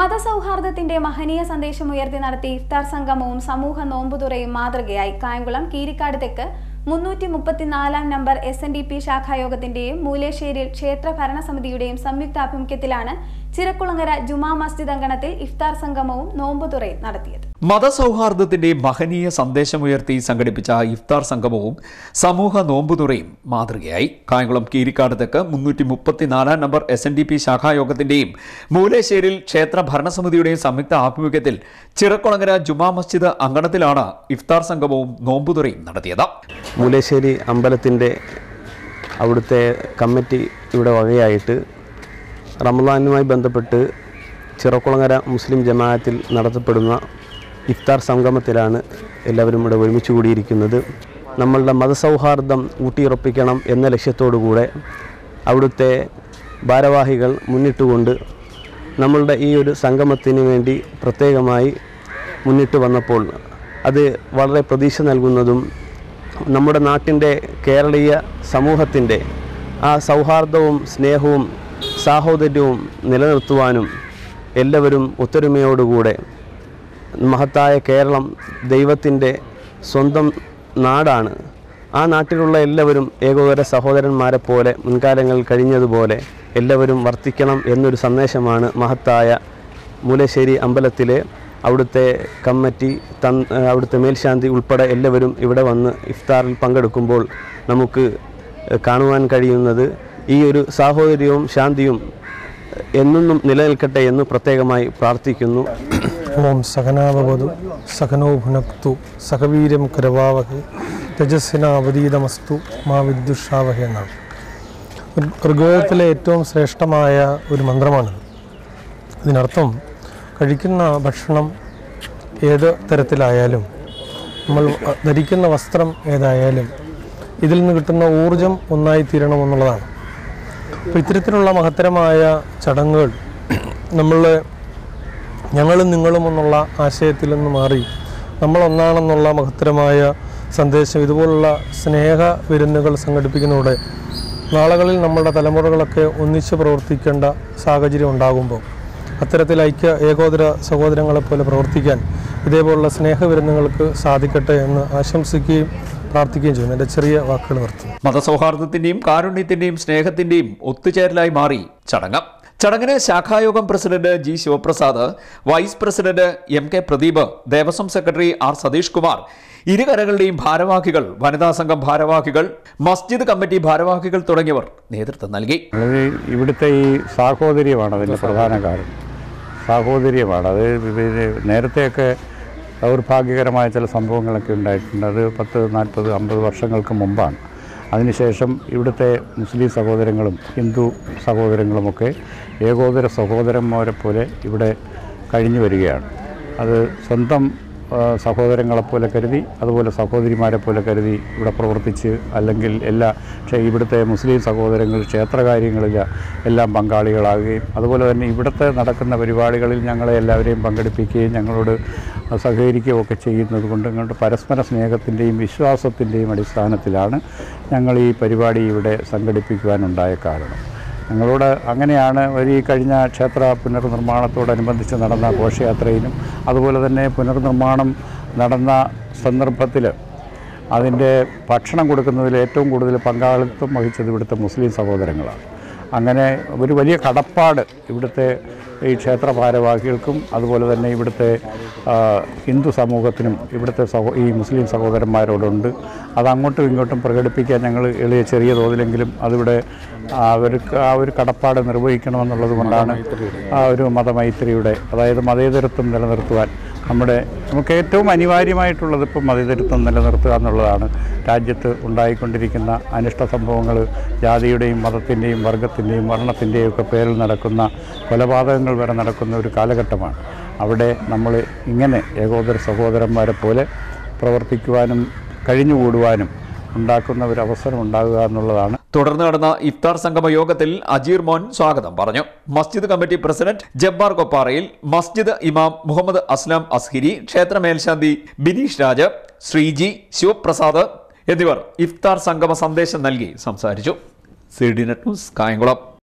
മതസൗഹാർദ്ദത്തിന്റെ മഹനീയ സന്ദേശം ഉയർത്തി നടത്തി ഇഫ്താർ സംഗമവും സമൂഹ നോമ്പുതുറയും മാതൃകയായി. കായംകുളം കീരിക്കാട് തെക്ക് മുന്നൂറ്റി മുപ്പത്തിനാലാം number S N D P ശാഖായോഗത്തിന്റെയും മൂലേശ്ശേരിയിൽ ക്ഷേത്ര ഭരണസമിതിയുടെയും സംയുക്താഭിമുഖ്യത്തിലാണ് ചിറക്കുളങ്ങര ജുമാ മസ്ജിദ് അങ്കണത്തിൽ ഇഫ്താർ സംഗമവും നോമ്പുതുറയും നടത്തിയത്. മതസൗഹാർദ്ദത്തിന്റെ മഹനീയ സന്ദേശമുയർത്തി സംഘടിപ്പിച്ച ഇഫ്താർ സംഗമവും സമൂഹ നോമ്പുതുറയും മാതൃകയായി. കായംകുളം കീരിക്കാട് തെക്ക് മുന്നൂറ്റി മുപ്പത്തിനാലാം number S N D P ശാഖായോഗത്തിന്റെയും മൂലേശ്ശേരിൽ ക്ഷേത്ര ഭരണസമിതിയുടെയും സംയുക്ത ആഭിമുഖ്യത്തിൽ ചിറക്കുളങ്ങര ജുമാ മസ്ജിദ് അങ്കണത്തിലാണ് ഇഫ്താർ സംഗമവും നോമ്പുതുറയും നടത്തിയത്. മൂലേശ്ശേരി അമ്പലത്തിന്റെ അവിടുത്തെ കമ്മിറ്റി ഇവിടെ വകയായിട്ട് റമദാനുമായി ബന്ധപ്പെട്ട് ചിറക്കുളങ്ങര മുസ്ലിം ജമാഅത്തിൽ നടത്തപ്പെടുന്ന ഇഫ്താർ സംഗമത്തിലാണ് എല്ലാവരും ഇവിടെ ഒരുമിച്ച് കൂടിയിരിക്കുന്നത്. നമ്മളുടെ മതസൗഹാർദ്ദം ഊട്ടിയുറപ്പിക്കണം എന്ന ലക്ഷ്യത്തോടുകൂടെ അവിടുത്തെ ഭാരവാഹികൾ മുന്നിട്ടുകൊണ്ട് നമ്മളുടെ ഈ ഒരു സംഗമത്തിന് വേണ്ടി പ്രത്യേകമായി മുന്നിട്ട് വന്നപ്പോൾ അത് വളരെ പ്രതീക്ഷ നൽകുന്നതും നമ്മുടെ നാട്ടിന്റെ കേരളീയ സമൂഹത്തിന്റെ ആ സൗഹാർദ്ദവും സ്നേഹവും സാഹോദര്യവും നിലനിർത്തുവാനും എല്ലാവരും ഒത്തൊരുമയോടുകൂടെ മഹത്തായ കേരളം ദൈവത്തിന്റെ സ്വന്തം നാടാണ്. ആ നാട്ടിലുള്ള എല്ലാവരും ഏകോദര സഹോദരന്മാരെ പോലെ മുൻകാലങ്ങൾ കഴിഞ്ഞതുപോലെ എല്ലാവരും വർത്തിക്കണം എന്നൊരു സന്ദേശമാണ് മഹത്തായ മൂലശ്ശേരി അമ്പലത്തിലെ അവിടുത്തെ കമ്മിറ്റി തൻ അവിടുത്തെ മേൽശാന്തി ഉൾപ്പെടെ എല്ലാവരും ഇവിടെ വന്ന് ഇഫ്താറിൽ പങ്കെടുക്കുമ്പോൾ നമുക്ക് കാണുവാൻ കഴിയുന്നത് ഈ ഒരു സാഹോദര്യവും ശാന്തിയും എന്നും നിലനിൽക്കട്ടെ എന്ന് പ്രത്യേകമായി പ്രാർത്ഥിക്കുന്നു. ഓം സഹനാവതു സഹനോ ഭുനക്തു സഹവീര്യം കരവാവഹെ തജസ്സിനാവതീതമസ്തു മാ വിദ്യുഷാവഹെ എന്നാണ്. ഋഗ്വേദത്തിലെ ഏറ്റവും ശ്രേഷ്ഠമായ ഒരു മന്ത്രമാണിത്. ഇതിനർത്ഥം കഴിക്കുന്ന ഭക്ഷണം ഏത് തരത്തിലായാലും നമ്മൾ ധരിക്കുന്ന വസ്ത്രം ഏതായാലും ഇതിൽ നിന്ന് കിട്ടുന്ന ഊർജം ഒന്നായി തീരണമെന്നുള്ളതാണ് അപ്പോൾ ഇത്തരത്തിലുള്ള മഹത്തരമായ ചടങ്ങുകൾ നമ്മൾ ഞങ്ങളും നിങ്ങളും എന്നുള്ള ആശയത്തിൽ നിന്ന് മാറി നമ്മൾ ഒന്നാണെന്നുള്ള മഹത്തരമായ സന്ദേശം ഇതുപോലുള്ള സ്നേഹ വിരുന്നുകൾ സംഘടിപ്പിക്കുന്നതോടെ നാളുകളിൽ നമ്മുടെ തലമുറകളൊക്കെ ഒന്നിച്ച് പ്രവർത്തിക്കേണ്ട സാഹചര്യം ഉണ്ടാകുമ്പോൾ അത്തരത്തിൽ ഐക്യ ഏകോദര സഹോദരങ്ങളെപ്പോലെ പ്രവർത്തിക്കാൻ ഇതേപോലുള്ള സ്നേഹ വിരുന്നുകൾക്ക് സാധിക്കട്ടെ എന്ന് ആശംസിക്കുകയും പ്രാർത്ഥിക്കുകയും ചെയ്യുന്നു. എന്റെ ചെറിയ വാക്കുകൾ നിർത്തുന്നു. മതസൗഹാർദ്ദത്തിന്റെയും കാരുണ്യത്തിന്റെയും സ്നേഹത്തിന്റെയും ഒത്തുചേരലായി മാറി ചടങ്ങ്. ചടങ്ങിന് ശാഖായോഗം president G Sivaprasad vice president M K Pradeep Devaswom secretary R Satheesh Kumar ഇരുകരകളുടെയും ഭാരവാഹികൾ വനിതാ സംഘം ഭാരവാഹികൾ മസ്ജിദ് കമ്മിറ്റി ഭാരവാഹികൾ തുടങ്ങിയവർ നേതൃത്വം നൽകി. ഇവിടുത്തെ ഈ സാഹോദര്യമാണ് അതിന്റെ പ്രധാന കാരണം. സാഹോദര്യമാണ്. അത് നേരത്തെയൊക്കെ ദൗർഭാഗ്യകരമായ ചില സംഭവങ്ങളൊക്കെ ഉണ്ടായിട്ടുണ്ട്. അത് പത്ത് നാൽപ്പത് അമ്പത് വർഷങ്ങൾക്ക് മുമ്പാണ്. അതിനുശേഷം ഇവിടുത്തെ മുസ്ലിം സഹോദരങ്ങളും ഹിന്ദു സഹോദരങ്ങളുമൊക്കെ ഏകോദര സഹോദരന്മാരെ പോലെ ഇവിടെ കഴിഞ്ഞു വരികയാണ്. അത് സ്വന്തം സഹോദരങ്ങളെപ്പോലെ കരുതി അതുപോലെ സഹോദരിമാരെ പോലെ കരുതി ഇവിടെ പ്രവർത്തിച്ച് അല്ലെങ്കിൽ എല്ലാ ഇവിടുത്തെ മുസ്ലിം സഹോദരങ്ങൾ ക്ഷേത്രകാര്യങ്ങളിൽ എല്ലാം പങ്കാളികളാകുകയും അതുപോലെ തന്നെ ഇവിടുത്തെ നടക്കുന്ന പരിപാടികളിൽ ഞങ്ങളെ എല്ലാവരെയും പങ്കെടുപ്പിക്കുകയും ഞങ്ങളോട് സഹകരിക്കുകയും ഒക്കെ ചെയ്യുന്നത് കൊണ്ട് ഞങ്ങളുടെ പരസ്പര സ്നേഹത്തിന്റെയും വിശ്വാസത്തിന്റെയും അടിസ്ഥാനത്തിലാണ് ഞങ്ങൾ ഈ പരിപാടി ഇവിടെ സംഘടിപ്പിക്കുവാനുണ്ടായ കാരണം. ഞങ്ങളോട് അങ്ങനെയാണ് ഈ കഴിഞ്ഞ ക്ഷേത്ര പുനർനിർമ്മാണത്തോടനുബന്ധിച്ച് നടന്ന ഘോഷയാത്രയിലും അതുപോലെ തന്നെ പുനർനിർമ്മാണം നടന്ന സന്ദർഭത്തിൽ അതിന്റെ ഭക്ഷണം കൊടുക്കുന്നതിൽ ഏറ്റവും കൂടുതൽ പങ്കാളിത്തം വഹിച്ചത് ഇവിടുത്തെ മുസ്ലിം സഹോദരങ്ങളാണ്. അങ്ങനെ ഒരു വലിയ കടപ്പാട് ഇവിടുത്തെ ഈ ക്ഷേത്ര ഭാരവാഹികൾക്കും അതുപോലെ തന്നെ ഇവിടുത്തെ ഹിന്ദു സമൂഹത്തിനും ഇവിടുത്തെ സഹോ ഈ മുസ്ലിം സഹോദരന്മാരോടുണ്ട്. അത് അങ്ങോട്ടും ഇങ്ങോട്ടും പ്രകടിപ്പിക്കാൻ ഞങ്ങൾ എളിയ ചെറിയ തോതിലെങ്കിലും അതിവിടെ അവർക്ക് ആ ഒരു കടപ്പാട് നിർവഹിക്കണമെന്നുള്ളത് കൊണ്ടാണ് ആ ഒരു മതമൈത്രിയുടെ അതായത് മതേതരത്വം നിലനിർത്തുവാൻ നമ്മുടെ നമുക്ക് ഏറ്റവും അനിവാര്യമായിട്ടുള്ളത് ഇപ്പം മതേതരത്വം നിലനിർത്തുക എന്നുള്ളതാണ്. രാജ്യത്ത് ഉണ്ടായിക്കൊണ്ടിരിക്കുന്ന അനിഷ്ട സംഭവങ്ങൾ ജാതിയുടെയും മതത്തിന്റെയും വർഗത്തിന്റെയും വർണത്തിന്റെയും ഒക്കെ പേരിൽ നടക്കുന്ന കൊലപാതകങ്ങൾ വരെ നടക്കുന്ന ഒരു കാലഘട്ടമാണ്. അവിടെ നമ്മൾ ഇങ്ങനെ ഏകോദര സഹോദരന്മാരെ പോലെ പ്രവർത്തിക്കുവാനും കഴിഞ്ഞുകൂടുവാനും ഉണ്ടാക്കുന്ന ഒരു അവസരം ഉണ്ടാകുക എന്നുള്ളതാണ്. തുടർന്ന് നടന്ന ഇഫ്താർ സംഗമ യോഗത്തിൽ അജീർ മോൻ സ്വാഗതം പറഞ്ഞു. മസ്ജിദ് കമ്മിറ്റി പ്രസിഡന്റ് ജബ്ബാർ കൊപ്പാറയിൽ മസ്ജിദ് ഇമാം മുഹമ്മദ് അസ്ലാം അസ്ഹിരി ക്ഷേത്ര മേൽശാന്തി ബിനീഷ് രാജ് ശ്രീജി ശിവപ്രസാദ് എന്നിവർ ഇഫ്താർ സംഗമ സന്ദേശം നൽകി സംസാരിച്ചു. C D net news Kayamkulam.